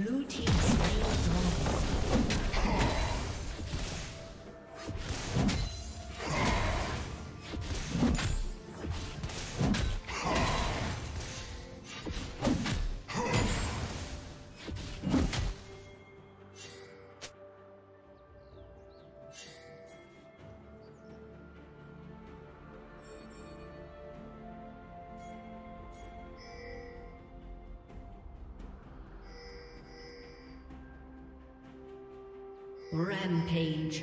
Blue team Rampage.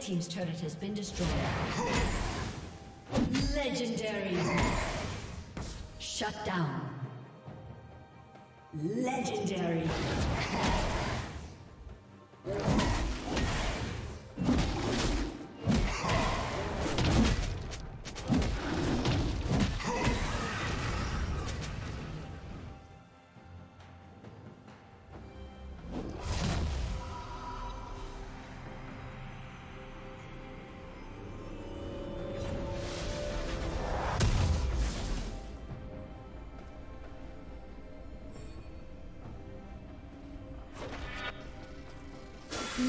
team's turret has been destroyed. Legendary. Shut down. Legendary.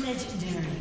Legendary.